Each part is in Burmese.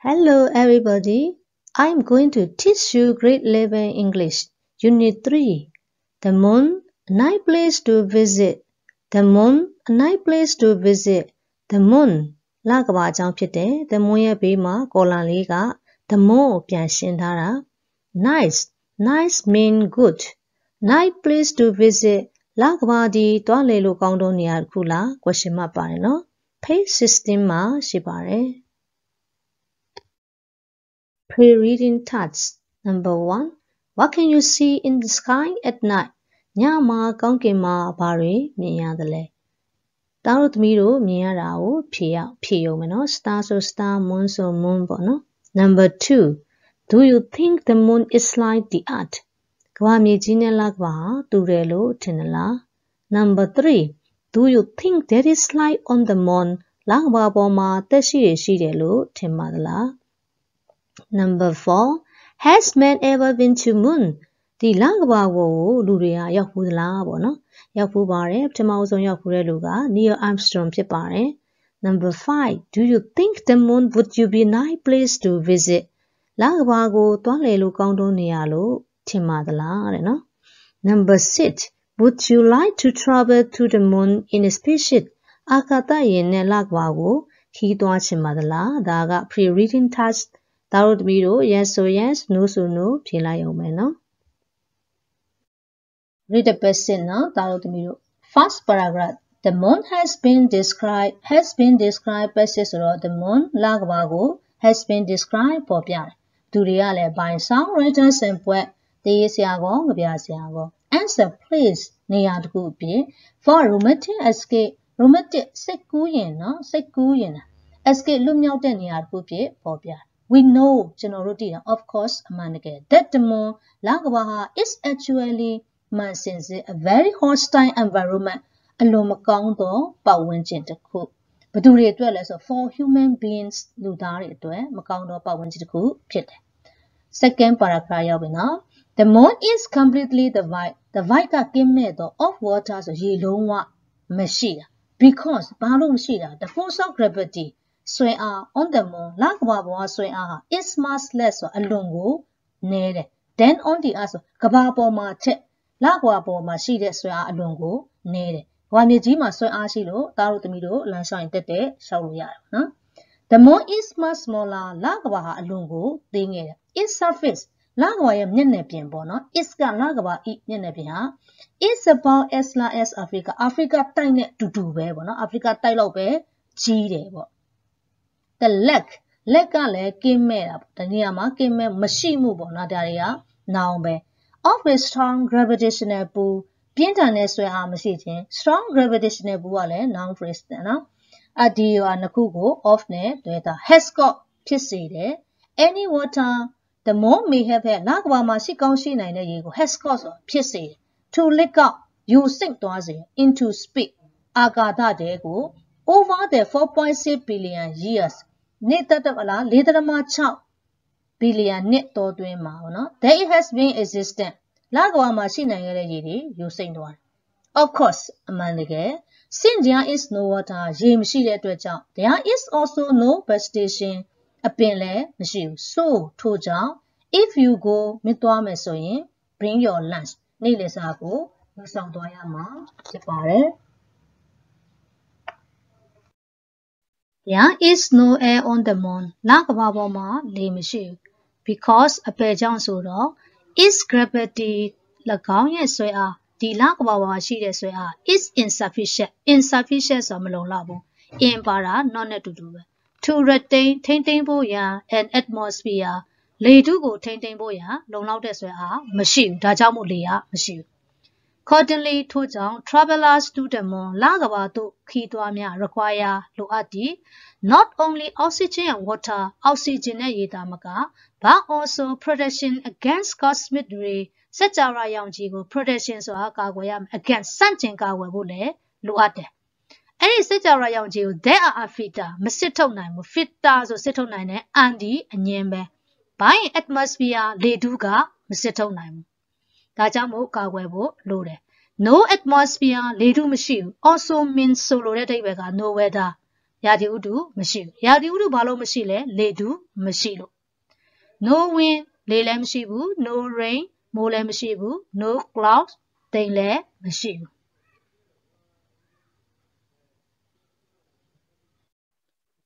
Hello everybody. I'm going to teach you grade 11 English, Unit 3. The moon, a nice place to visit. The moon, a nice place to visit. The moon လကဘာအကြောင်းဖြစ်တယ်။ The moon ရဲ့ဘေးမှာကော်လန်လေးက The moon ကိုပြန်ရှင်းထားတာ။ Nice, nice mean good. Nice place to visit လကဘာဒီတွားလေလို့ကောင်းသောနေရာတစ်ခုလား question mark ပါတယ်နော်။ Page 16မှာရှိပါတယ်။ Pre-reading tasks. Number 1. What can you see in the sky at night? ညမှာကောင်းကင်မှာဘာတွေမြင်ရသလဲ။တားတို့သမီးတို့မြင်ရတာကိုဖြေရဖြေရုံပဲနော်။ star ဆို star moon ဆို moon ပေါ့နော်။ Number 2. Do you think the moon is like the earth? ကမ္ဘာမြေကြီးနဲ့လကမ္ဘာဟာတူတယ်လို့ထင်သလား။ Number 3. Do you think there is life on the moon? လကမ္ဘာပေါ်မှာသက်ရှိရရှိတယ်လို့ထင်ပါသလား။ Number 4 Has man ever been to moon ဒီလကဘာကိုလူတွေကရောက်ဖူးသလားပေါ့နော်ရောက်ဖူးပါတယ်ပထမဆုံးရောက်ဖူးတဲ့လူက Neil Armstrong ဖြစ်ပါတယ် Number 5 Do you think the moon would you be nice place to visit လကဘာကိုတွားလည်လို့ကောင်းသောနေရာလို့ထင်ပါသလားတဲ့နော် Number 6 Would you like to travel to the moon in a spaceship အာကာသယာဉ်နဲ့လကဘာကိုခီးသွားချင်ပါသလားဒါက pre-reading task သားတို့သမီးတို့ yes ဆို yes no ဆို no ဖြေလိုက်အောင်မယ်နော် read the question နော်သားတို့သမီးတို့ first paragraph the moon has been described has been described passage ဆိုတော့ the moon လကဘာကို has been described ပေါ်ပြတယ်သူတွေကလည်း by some writers and poets တည်ရဆရာကောကြပြဆရာကော as a place နေရာတစ်ခုအဖြစ် for romantic escape romantic စိတ်ကူးရင်နော်စိတ်ကူးရင် escape လွတ်မြောက်တဲ့နေရာတစ်ခုဖြစ်ပေါ်ပြတယ် we know ကျွန်တော်တို့သိတာ of course အမှန်တကယ် that the moon လကဘာဟာ is actually မှန်စင်စစ် a very hostile environment အလွန်မကောင်းသောပတ်ဝန်းကျင်တစ်ခုဘယ်သူတွေအတွက်လဲဆို for human beings လူသားတွေအတွက်မကောင်းသောပတ်ဝန်းကျင်တစ်ခုဖြစ်တယ် second paragraph ရောက်ပြီနော် the moon is completely the white the white ကကင်းမဲ့သော of water ဆိုရေလုံးဝမရှိတာ because ဘာလို့မရှိတာ the force of gravity ဆွဲအား on the moon လကမ္ဘာပေါ်ကဆွဲအားဟာ is massless ဆိုအလွန်ကိုနည်းတယ် then on the earth ဆိုကမ္ဘာပေါ်မှာချက်လကမ္ဘာပေါ်မှာရှိတဲ့ဆွဲအားအလွန်ကိုနည်းတယ်ကမ္ဘာမြေကြီးမှာဆွဲအားရှိလို့သားတို့သမီးတို့လမ်းလျှောက်ရင်တက်တက်လျှောက်လို့ရတယ်နော် The moon is much smaller လကမ္ဘာဟာအလွန်ကိုသေးငယ်တယ် its surface လကမ္ဘာရဲ့မျက်နှာပြင်ပေါ့နော် is ကလကမ္ဘာဤမျက်နှာပြင်ဟာ is about as large as Africa Africa တိုက်နဲ့တူတူပဲပေါ့နော် Africa တိုက်လောက်ပဲကြီးတယ်ပေါ့ the leg leg ကလည်းကင်းမဲ့တာပေါ့ဒီနေရာမှာကင်းမဲ့မရှိမှုပေါ့နော်ဒါတွေက noun ပဲ of a strong gravitational pull ပြင်းထန်တဲ့ဆွဲအားမရှိခြင်း strong gravitational pull ကလည်း noun phrase တယ်နော်အဒီဟာနှစ်ခုကို off နဲ့တွဲတာ has got ဖြစ်စေတယ် any water the more may have လကဘာမှာရှိကောင်းရှိနိုင်တဲ့ရေကို has got ဆိုဖြစ်စေတယ် to lick out ယူစိတ်သွားစေ into space အာကာသတဲကို over the 4.6 billion years နှစ်သက်တလား4.6ဘီလီယံနှစ်တော်တွင်းမှာပေါ့နော် that it has been existent လကဘာမှာရှိနိုင်ခဲ့တဲ့ရေတွေယိုစိမ့်သွားတယ် of course အမှန်တကယ် since there is no water ရေမရှိတဲ့အတွက်ကြောင့် there is also no vegetation အပင်လည်းမရှိဘူး so ထို့ကြောင့် if you go မြစ်သွားမယ်ဆိုရင် bring your lunch နေ့လည်စာကိုယူဆောင်သွားရမှာဖြစ်ပါတယ် There is no air on the moon လကဘာပေါ်မှာလေမရှိဘူး because အပယ်ကြောင့်ဆိုတော့ its gravity ၎င်းရဲ့ဆွဲအားဒီလကဘာပေါ်မှာရှိတဲ့ဆွဲအား is insufficient insufficient ဆိုမလုံလောက်ဘူး in ပါတာ not နဲ့တူတူပဲ to retain ထိမ့်သိမ်းဖို့ရန် an atmosphere လေထုကိုထိမ့်သိမ်းဖို့ရန်လုံလောက်တဲ့ဆွဲအားမရှိဘူးဒါကြောင့်မို့လေကမရှိဘူး accordingly ထို့ကြောင့် travelers to the moon လကဘာသို့ခီးသွားများ require လိုအပ်သည် not only oxygen and water အောက်ဆီဂျင်နဲ့ရေသာမက but also protection against cosmic ray စัจ java ရောင်ခြည်ကို protection ဆိုတာကာကွယ်ရမယ် against စန့်ကျင်ကာကွယ်ဖို့လည်းလိုအပ်တယ်အဲ့ဒီစัจ java ရောင်ခြည်ကို there are a filter မစစ်ထုတ်နိုင်ဘူး filter ဆိုစစ်ထုတ်နိုင်တယ် anti အငင်းပဲ by atmosphere လေထုကမစစ်ထုတ်နိုင်ဘူး ဒါကြောင့်မို့ကာကွယ်ဖို့လိုတယ် no atmosphere လေထုမရှိဘူး also means ဆိုလိုတဲ့အဓိပ္ပာယ်က no weather ရာသီဥတုမရှိဘူးရာသီဥတုဘာလို့မရှိလဲလေတူမရှိလို့ no wind လေလည်းမရှိဘူး no rain မိုးလည်းမရှိဘူး no clouds တိမ်လည်းမရှိဘူး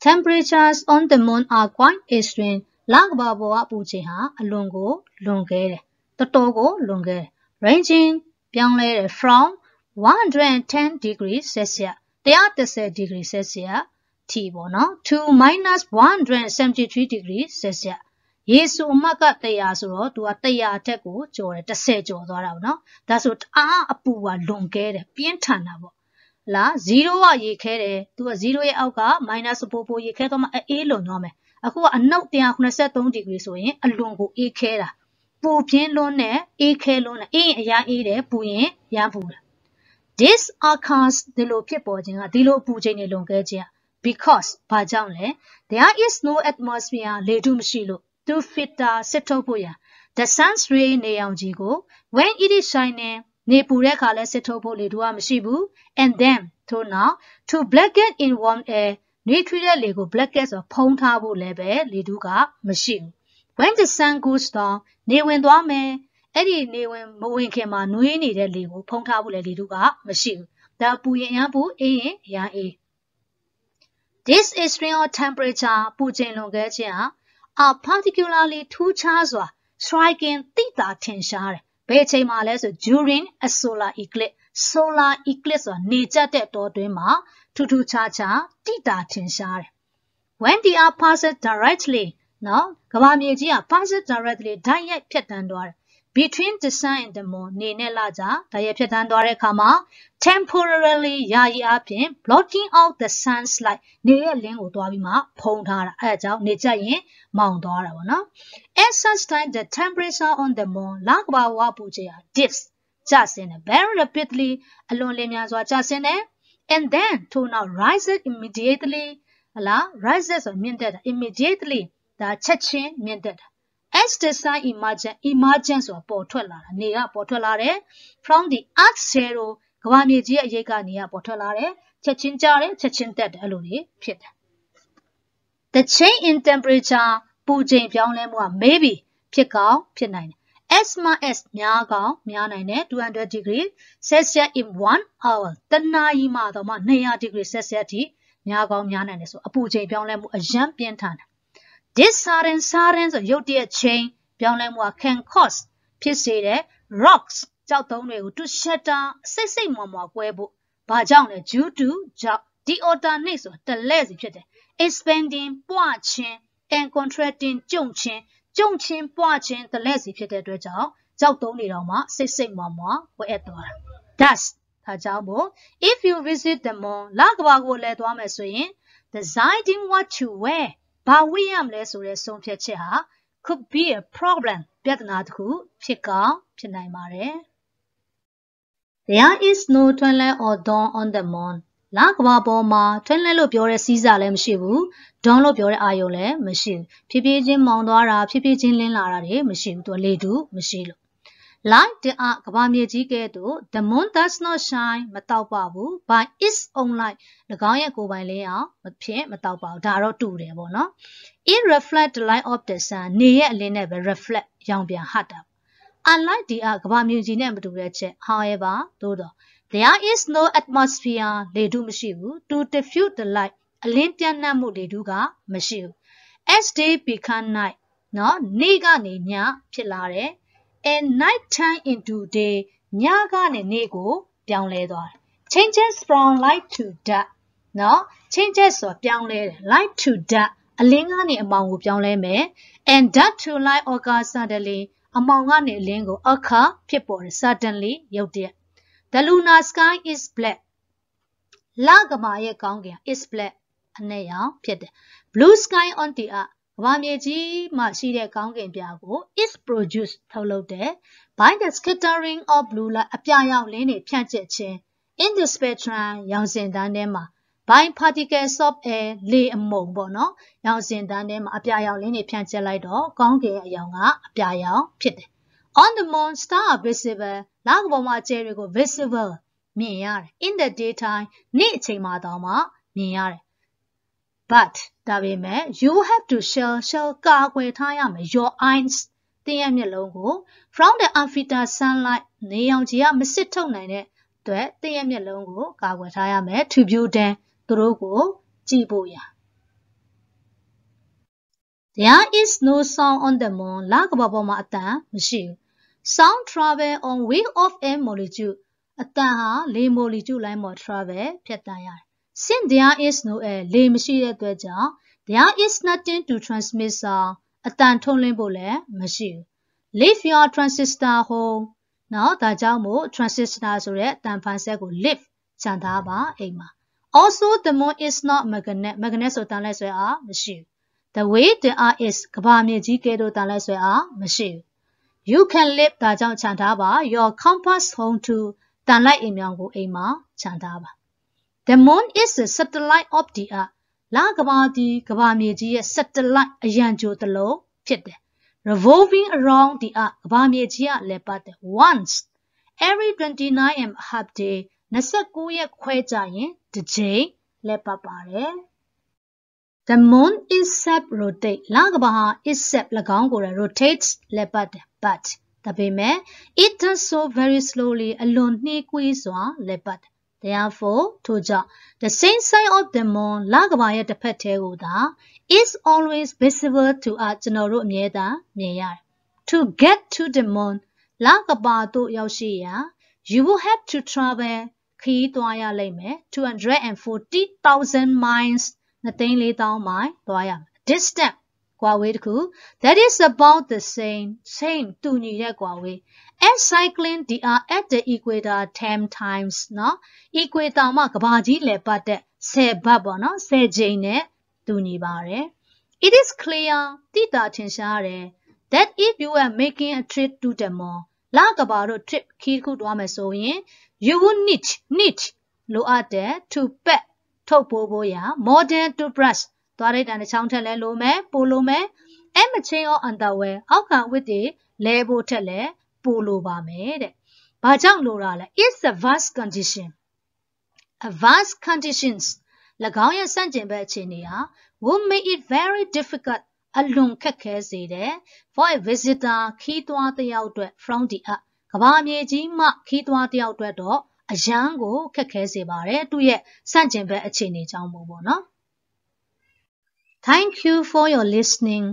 temperatures on the moon are quite extreme လကဘာပေါ်ကအပူချိန်ဟာအလွန်ကိုလွန်ခဲ့တယ် တော်တော်ကိုလွန်ခဲ့တယ် ranging ပြောင်းလဲတယ် from 110 degrees celsius 130 degree celsius ထိပေါ့နော် to minus 173 degree celsius ယေစုအမတ်က100ဆိုတော့သူက100အထက်ကိုကျော်တယ်30ကျော်သွားတာပေါ့နော်ဒါဆိုတအားအပူကလွန်ကဲတယ်ပြင်းထန်တာပေါ့လား0ကရေခဲတယ်သူက0ရဲ့အောက်က minus ပို့ပို့ရေခဲတော့မှအေးလွန်သွားမယ်အခုကအနှုတ်183ဒီဂရီဆိုရင်အလွန်ကိုအေးခဲတာ ပူပြင်းလွန်းနဲ့အေးခဲလွန်းနဲ့အေးရင်အရာအေးတယ်ပူရင်ရမ်းပူတာ this occurs ဒီလိုဖြစ်ပေါ်ခြင်းကဒီလိုပူချိန်တွေလွန်ကဲခြင်း because ဘာကြောင့်လဲ there is no atmosphere လေထုမရှိလို့ to filter စစ်ထုတ်ဖို့ရ the sun's ray နေရောင်ခြည်ကို when it is shining နေပူတဲ့အခါလဲစစ်ထုတ်ဖို့လေထုကမရှိဘူး and then ထို့နောက် to blacken in warm air နေထွေးတဲ့လေကို blanket ဆိုဖုံးထားဖို့လည်းပဲလေထုကမရှိဘူး when the sun goes down နေဝင်သွားမယ်အဲ့ဒီနေဝင်မဝင်ခင်မှာနှွေးနေတဲ့လေကိုဖုံးထားဖို့လည်းလေထုကမရှိဘူးဒါပူရင်အရန်ပူအေးရင်အရန်အေး This extreme temperature ပူချိန်လွန်ကဲခြင်းဟာ are particularly ထူးခြားစွာ striking သိတာထင်ရှားတယ်။ဘယ်အချိန်မှာလဲဆို during a solar eclipse solar eclipse ဆိုတာနေကျတဲ့တောတွင်းမှာထူးထူးခြားခြားသိတာထင်ရှားတယ်။ when they are passed directly နော်ကမ္ဘာမြေကြီးက passed directly ဓာတ်ရိုက်ဖြတ်တန်းသွားတယ် between the sun and the moon နေနဲ့လကြာဓာတ်ရိုက်ဖြတ်တန်းသွားတဲ့အခါမှာ temporarily ယာယီအဖြစ် blocking out the sun's light နေရဲ့လင်းကိုသွားပြီးမှဖုံးထားတာအဲအကြောင်းနေကြရင်မောင်သွားတာပေါ့နော် at such time the temperature on the moon လကဘာဝပူချိန်ဟာ dips ကျဆင်းတယ် very rapidly အလွန်လင်းများစွာကျဆင်းတယ် and then to now rises immediately ဟလား rises ဆိုမြင့်တက်တာ immediately ဒါချက်ချင်းမြင့်တက်တာ as the sun emergence emergence ဆိုတာပေါ်ထွက်လာတာနေကပေါ်ထွက်လာတယ် from the earth zero ကမ္ဘာမြေကြီးရဲ့အရိပ်ကနေကပေါ်ထွက်လာတယ်ချက်ချင်းကြတယ်ချက်ချင်းတက်တယ်အဲ့လိုတွေဖြစ်တယ် the change in temperature ပူချိန်ပြောင်းလဲမှုက maybe ဖြစ်ကောင်းဖြစ်နိုင်တယ် as much as များကောင်းများနိုင်တယ်200 degree celsius in 1 hour တနာရီမှတော့မှ200 degree celsius အထိများကောင်းများနိုင်တယ်ဆိုအပူချိန်ပြောင်းလဲမှုအရန်ပြင်းထန်တယ် this sudden sudden ဆိုရုတ်တရက် change ပြောင်းလဲမှုက can cause ဖြစ်စေတဲ့ rocks ကြောက်တုံးတွေကို to shatter စိတ်စိတ်မော်မော်ကွဲဖို့ဘာကြောင့်လဲ due to ကြောင့် the alternate ဆိုတလဲစီဖြစ်တယ် expanding ပွားခြင်း and contracting ကျုံခြင်းကျုံချင်းပွားခြင်းတလဲစီဖြစ်တဲ့အတွက်ကြောင့်ကြောက်တုံးတွေတော့မှစိတ်စိတ်မော်မော်ကွဲအပ်သွားတာ thus ဒါကြောင့်မို့ if you visit the moon လကဘာကိုလဲသွားမယ်ဆိုရင် deciding what to wear ဘာဝတ်ရမလဲဆိုတဲ့ဆုံးဖြတ်ချက်ဟာ could be a problem ပြဿနာတစ်ခုဖြစ်ကောင်းဖြစ်နိုင်ပါတယ် There is no twilight or dawn on the moon လကဘာပေါ်မှာ twilight လို့ပြောတဲ့စီးစာလည်းမရှိဘူး dawn လို့ပြောတဲ့အာရုံလည်းမရှိဘူးဖြည်းဖြည်းချင်းမောင်သွားတာဖြည်းဖြည်းချင်းလင်းလာတာတွေမရှိဘူးသူလေတူမရှိလို့ Light တအားကဘာမြေကြီးကဲ့သို့ the moon does not shine မတောက်ပါဘူး by its own light ၎င်းရဲ့ကိုယ်ပိုင်လင်းအောင်မဖြစ်မတောက်ပါဘူးဒါတော့တူတယ်ပေါ့နော် it reflect the light of the sun နေရဲ့အလင်းနဲ့ပဲ reflect ရောင်ပြန်ဟတ်တာ unlike ဒီအကဘာမြေကြီးနဲ့မတူတဲ့ချက် however သို့တော့ there is no atmosphere လေထုမရှိဘူး to diffuse the light အလင်းပြန့်နှံ့မှုလေထုကမရှိဘူး as day become night နော်နေ့ကနေညဖြစ်လာတယ် and night time into day ညကနေနေ့ကို ပြောင်းလဲသွားတယ် changes from light to dark နော် changes ဆိုပြောင်းလဲတယ် light to dark အလင်းကနေအမောင်ကိုပြောင်းလဲမယ် and dark to light occurs suddenly အမောင်ကနေအလင်းကိုအခါဖြစ်ပေါ်တယ် suddenly ရုတ်တရက် the lunar sky is black လကမာရဲ့ကောင်းကင် is black အနက်ရောင်ဖြစ်တယ် blue sky on the earth ကမ္ဘာမြေကြီးမှာရှိတဲ့ကောင်းကင်ပြားကို is produced ထုတ်လုပ်တယ် by the scattering of blue light အပြာရောင်လင်းတွေဖြန့်ကျက်ခြင်း in the spectrum ရောင်စဉ်တန်းထဲမှာ by particles of air လေအမုံပေါ့နော်ရောင်စဉ်တန်းထဲမှာအပြာရောင်လင်းတွေဖြန့်ကျက်လိုက်တော့ကောင်းကင်ရဲ့အရောင်ကအပြာရောင်ဖြစ်တယ် on the moon star are visible လကပေါ်မှာကျဲတွေကို visible မြင်ရတယ် in the daytime နေ့အချိန်မှာတော့မှမြင်ရတယ် but ဒါပေမဲ့ you have to shell shell ကာကွယ်ထားရမယ် your eyes တင်းရဲ့မျက်လုံးကို from the after sunlight နေရောင်ခြည်ကမစစ်ထုတ်နိုင်တဲ့အတွက်တင်းရဲ့မျက်လုံးကိုကာကွယ်ထားရမယ် to view them သူတို့ကိုကြည့်ဖို့ရ There is no sound on the moon လကမ္ဘာပေါ်မှာအတန်မရှိဘူး Sound travel on way of a molecule အတန်ဟာလေ molecule လိုင်းပေါ် travel ဖြတ်တန်းရတယ် Since there is no air လေမရှိတဲ့အတွက်ကြောင့် there is nothing to transmit sound အတန်ထုတ်လွှင့်ဖို့လည်းမရှိဘူး Leave your transistor home နော်ဒါကြောင့်မို့ transistor ဆိုတဲ့တန်ဖန်ဆက်ကို leave ခြံထားပါအိမ်မှာ Also the moon is not magnet magnet ဆိုတန်လိုက်ဆွဲအားမရှိဘူး The way the earth is ကဘာမြေကြီးကဲတို့တန်လိုက်ဆွဲအားမရှိဘူး You can live ဒါကြောင့်ခြံထားပါ your compass home to တန်လိုက်အိမ်မြောင်ကိုအိမ်မှာခြံထားပါ The moon is the satellite of the earth လကဘာဒီကဘာမြေကြီးရဲ့ satellite အရန်ကြိုတစ်လုံးဖြစ်တယ် revolving around the earth ကဘာမြေကြီးကလည်းပတ်တယ် once every 29 and a half day 29ရက်ခွဲကြရင်တစ်ချိန်လည်းပတ်ပါတယ် The moon is set rotate လကဘာဟာ is set ၎င်းကိုလည်း rotates လည်းပတ်တယ် but ဒါပေမဲ့ it does so very slowly အလွန်နှေးကွေးစွာလည်းပတ်တယ် Therefore ထို့ကြောင့် the same side of the moon လကဘာရဲ့တစ်ဖက်ထဲကိုသာ is always visible to us ကျွန်တော်တို့အမြဲတမ်းမြင်ရတယ် To get to the moon လကဘာသို့ရောက်ရှိရန် you will have to travel ခရီးသွားရလိမ့်မယ်240,000 miles 2,400မိုင်သွားရမယ် distance ကွာဝေးတစ်ခု that is about the same same တူညီတဲ့ကွာဝေး as cycling the are at the equator 10 times เนาะ equator မှာကဘာကြီးလည်ပတ်တဲ့10ဘတ်ပေါ့နော်10ချိန်နဲ့တူညီပါတယ် it is clear တိတာထင်ရှားတယ် that if you are making a trip to the moon လာကဘာတို့ trip ခီးတစ်ခုသွားမယ်ဆိုရင် you will need need လိုအပ်တဲ့ to pack ထုတ်ပိုးဖို့ရ modern to brush သွားတဲ့တန်တစ်ချောင်းထက်လဲလိုမယ်ပိုလိုမယ်အဲ့မချင်းရော underwear အောက်ခံဝတ်တွေလဲဖို့ထက်လဲ ပိုလိုပါမယ်တဲ့။ဘာကြောင့်လိုတာလဲ It's a vast condition a vast conditions ၎င်းရဲ့စန့်ကျင်ဘက်အခြေအနေဟာ will make it very difficult အလွန်ခက်ခဲစေတယ် for a visitor ခီးသွားတယောက်အတွက် from the earth ကဘာမြေကြီးမှခီးသွားတယောက်အတွက်တော့အရန်ကိုခက်ခဲစေပါတယ်သူ့ရဲ့စန့်ကျင်ဘက်အခြေအနေကြောင့်မို့ပေါ့နော် Thank you for your listening